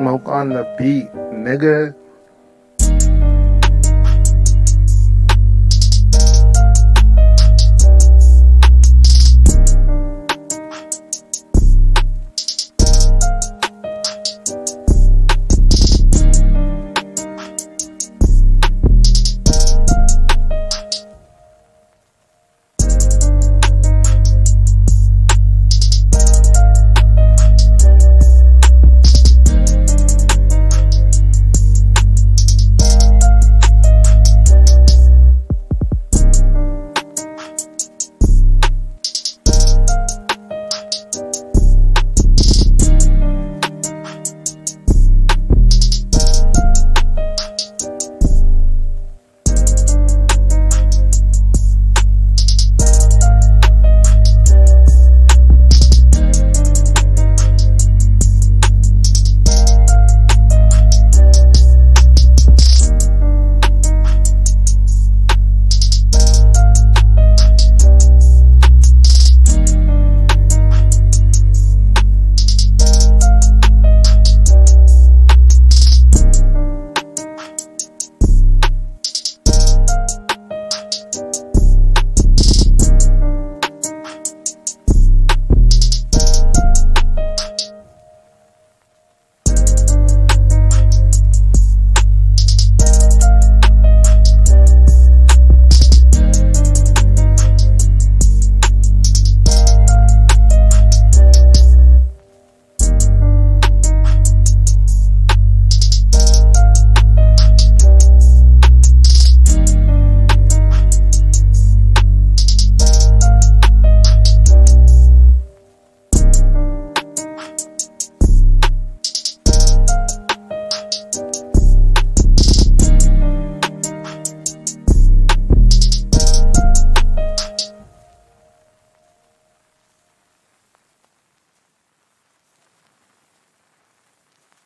smoke on the beat, nigga.